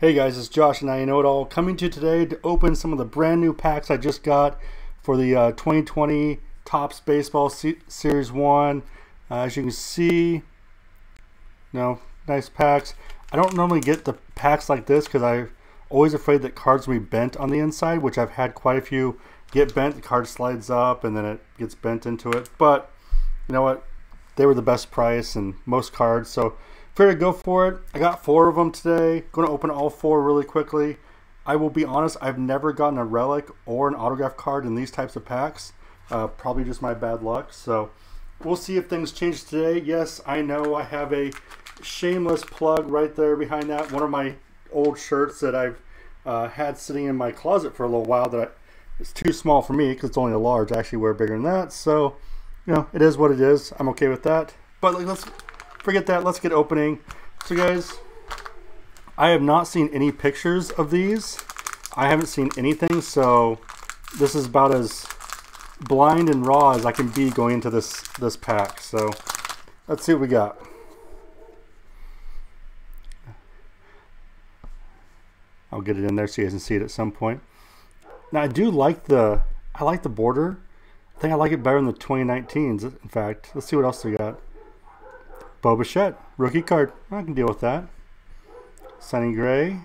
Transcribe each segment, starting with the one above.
Hey guys, it's Josh and I know it all coming to you today to open some of the brand new packs I just got for the uh, 2020 Topps Baseball C Series 1. Uh, as you can see, you know, nice packs. I don't normally get the packs like this because I'm always afraid that cards will be bent on the inside, which I've had quite a few get bent. The card slides up and then it gets bent into it. But you know what? They were the best price and most cards, so To go for it. I got four of them today. Going to open all four really quickly. I will be honest, I've never gotten a relic or an autograph card in these types of packs. Uh, probably just my bad luck. So we'll see if things change today. Yes, I know I have a shameless plug right there behind that. One of my old shirts that I've uh, had sitting in my closet for a little while that I, it's too small for me because it's only a large. I actually wear bigger than that. So, you know, it is what it is. I'm okay with that. But like, let's forget that. Let's get opening. So guys, I have not seen any pictures of these. I haven't seen anything, so this is about as blind and raw as I can be going into this this pack. So let's see what we got. I'll get it in there so you guys can see it at some point. Now I do like the I like the border. I think I like it better than the 2019s. In fact, let's see what else we got. Bo Bichette, rookie card. I can deal with that. Sonny Gray.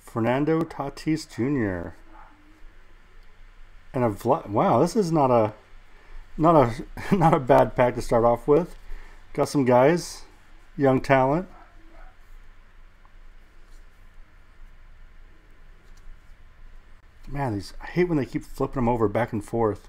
Fernando Tatis Jr. And a wow, this is not a not a not a bad pack to start off with. Got some guys, young talent. Man, these I hate when they keep flipping them over back and forth.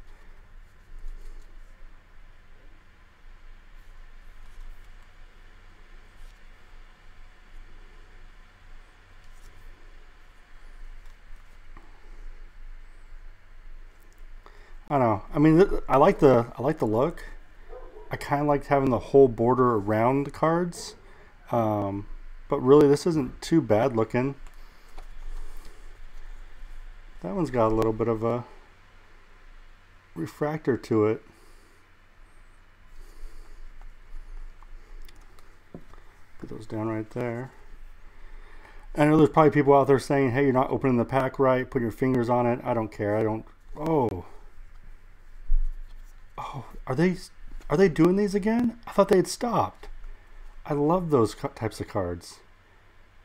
I don't know. I mean, I like the I like the look. I kind of liked having the whole border around the cards, um, but really this isn't too bad looking. That one's got a little bit of a refractor to it. Put those down right there. I know there's probably people out there saying, hey, you're not opening the pack right, put your fingers on it. I don't care. I don't. Oh. Oh, are they are they doing these again? I thought they had stopped. I love those types of cards.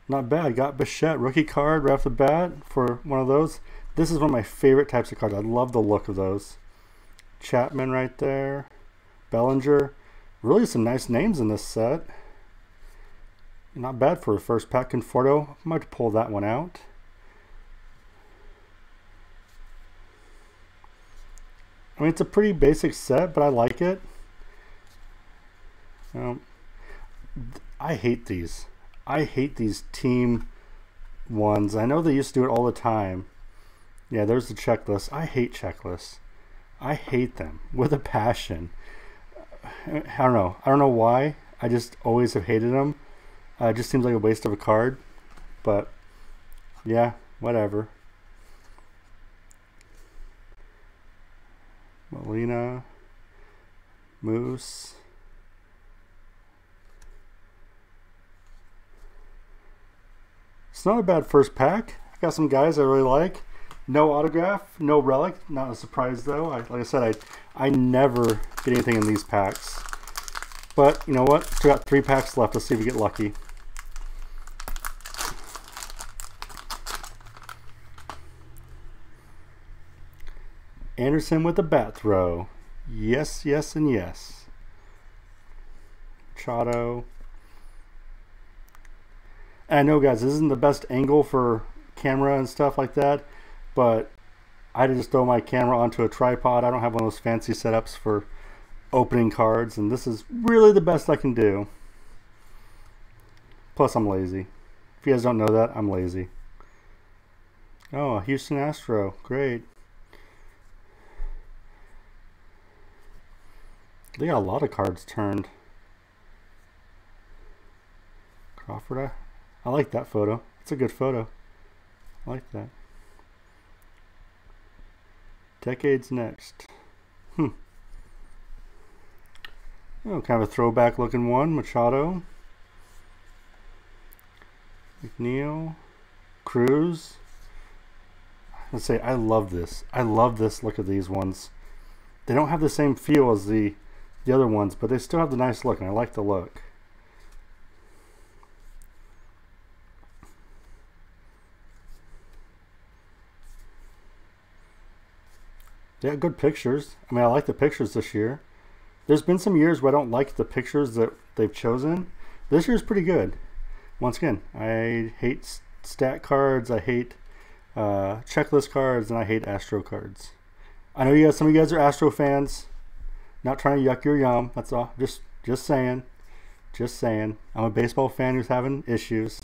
Not bad. Got Bichette rookie card right off the bat for one of those. This is one of my favorite types of cards. I love the look of those. Chapman right there. Bellinger. Really some nice names in this set. Not bad for a first pack Conforto. Might pull that one out. I mean, it's a pretty basic set, but I like it. Um, I hate these. I hate these team ones. I know they used to do it all the time. Yeah, there's the checklist. I hate checklists. I hate them with a passion. I don't know. I don't know why. I just always have hated them. Uh, it just seems like a waste of a card. But, yeah, whatever. Molina, Moose. It's not a bad first pack. I got some guys I really like. No autograph, no relic. Not a surprise though. I, like I said, I I never get anything in these packs. But you know what? Still got three packs left. Let's see if we get lucky. Anderson with a bat throw. Yes, yes, and yes. Chato. I know, guys, this isn't the best angle for camera and stuff like that, but I just throw my camera onto a tripod. I don't have one of those fancy setups for opening cards, and this is really the best I can do. Plus, I'm lazy. If you guys don't know that, I'm lazy. Oh, Houston Astro. Great. They got a lot of cards turned. Crawford, I, I like that photo. It's a good photo. I like that. Decades next. Hmm. Oh, kind of a throwback looking one. Machado. McNeil, Cruz. Let's say I love this. I love this look of these ones. They don't have the same feel as the the other ones, but they still have the nice look, and I like the look. Yeah, good pictures. I mean, I like the pictures this year. There's been some years where I don't like the pictures that they've chosen. This year's pretty good. Once again, I hate stat cards. I hate uh, checklist cards, and I hate Astro cards. I know you guys. Some of you guys are Astro fans. Not trying to yuck your yum. That's all. Just, just saying. Just saying. I'm a baseball fan who's having issues.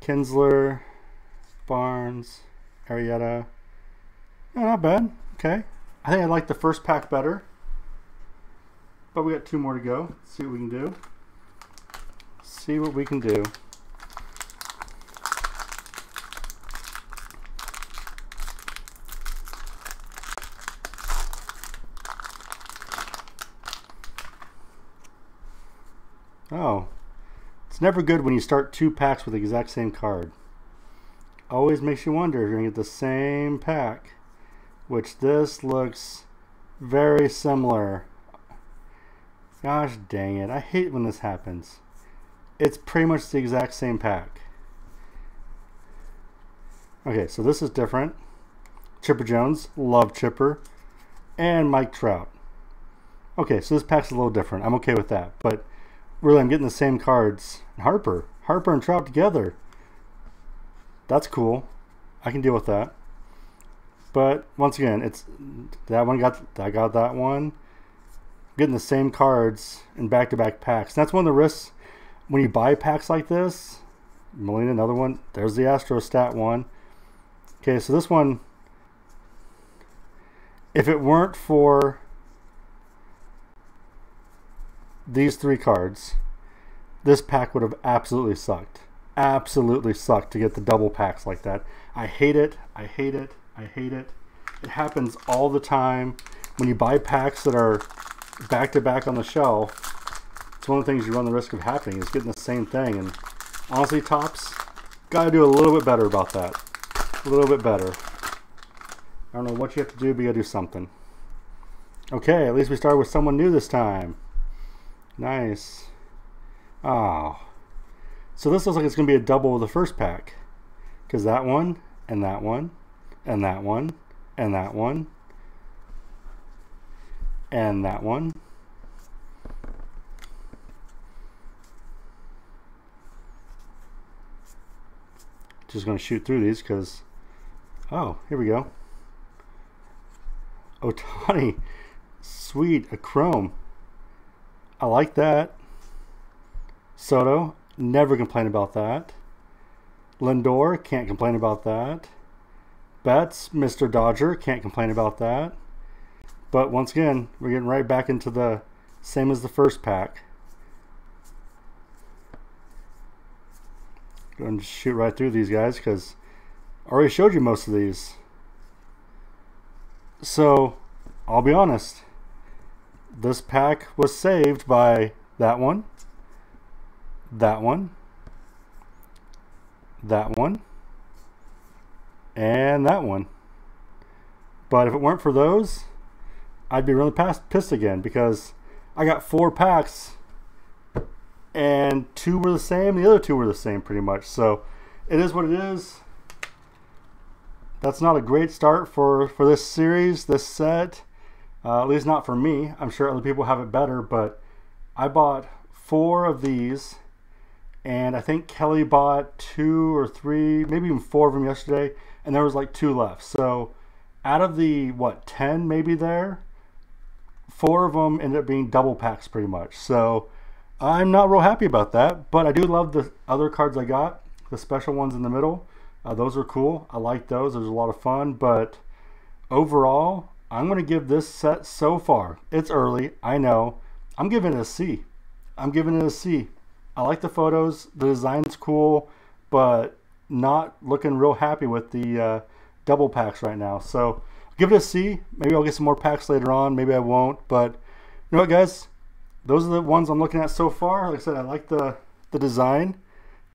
Kinsler, Barnes, Arrieta. Oh, not bad. Okay. I think I like the first pack better. But we got two more to go. Let's see what we can do. See what we can do. Oh. It's never good when you start two packs with the exact same card. Always makes you wonder if you're going to get the same pack which this looks very similar. Gosh dang it, I hate when this happens. It's pretty much the exact same pack. Okay, so this is different. Chipper Jones, love Chipper, and Mike Trout. Okay, so this pack's a little different. I'm okay with that, but really I'm getting the same cards. Harper, Harper and Trout together. That's cool. I can deal with that. But once again, it's that one got I got that one. Getting the same cards in back-to-back packs. That's one of the risks when you buy packs like this. Molina, another one. There's the Astro Stat one. Okay, so this one, if it weren't for these three cards, this pack would have absolutely sucked. Absolutely sucked to get the double packs like that. I hate it. I hate it. I hate it. It happens all the time. When you buy packs that are back to back on the shelf, it's one of the things you run the risk of happening is getting the same thing. And honestly, Topps, gotta do a little bit better about that. A little bit better. I don't know what you have to do, but you gotta do something. Okay, at least we started with someone new this time. Nice. Oh. So this looks like it's going to be a double of the first pack. Because that one, and that one, and that one, and that one, and that one. Just going to shoot through these because, oh, here we go. Ohtani, sweet, a chrome. I like that. Soto, never complain about that. Lindor, can't complain about that. Betts, Mr. Dodger, can't complain about that. But once again, we're getting right back into the same as the first pack. Go and shoot right through these guys because I already showed you most of these. So, I'll be honest. This pack was saved by that one, that one, that one, and that one. But if it weren't for those, I'd be really pissed again because I got four packs and two were the same. The other two were the same pretty much. So it is what it is. That's not a great start for, for this series, this set. Uh, at least not for me. I'm sure other people have it better, but I bought four of these and I think Kelly bought two or three, maybe even four of them yesterday and there was like two left. So out of the what 10 maybe there, four of them ended up being double packs pretty much. So I'm not real happy about that, but I do love the other cards I got, the special ones in the middle. Uh, those are cool. I like those. There's a lot of fun, but overall, I'm going to give this set so far. It's early, I know. I'm giving it a C. I'm giving it a C. I like the photos. The design's cool, but not looking real happy with the uh, double packs right now. So give it a C. Maybe I'll get some more packs later on. Maybe I won't. But you know what, guys? Those are the ones I'm looking at so far. Like I said, I like the, the design.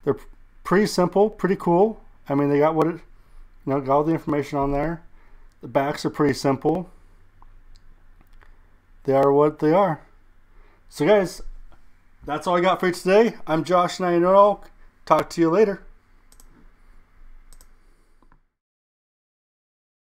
they're pretty simple, pretty cool. I mean, they got what it, you know, got all the information on there. The backs are pretty simple. They are what they are. So, guys, that's all I got for you today. I'm Josh know Talk to you later.